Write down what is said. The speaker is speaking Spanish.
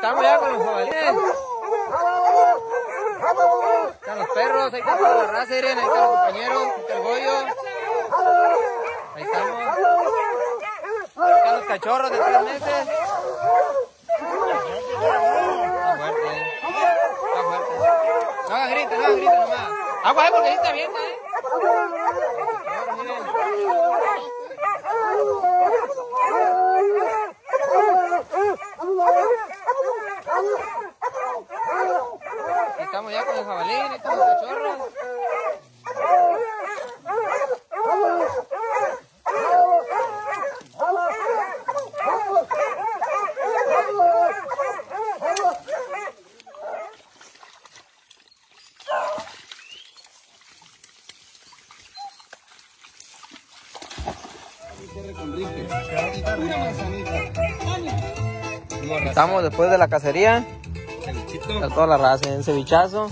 estamos ya con los jabalíes. Están los perros, ahí está toda la raza, miren, ahí están los compañeros, el Goyo. Ahí estamos. Ahí están los cachorros de tres meses. Está fuerte, eh. Está fuerte. No hagan grito, no hagan grito nomás. Agua, eh, porque ahí está bien, eh. Cachorros, miren. Ahí estamos ya con el jabalí, ahí están los cachorros. Estamos después de la cacería. Está toda la raza en cevichazo.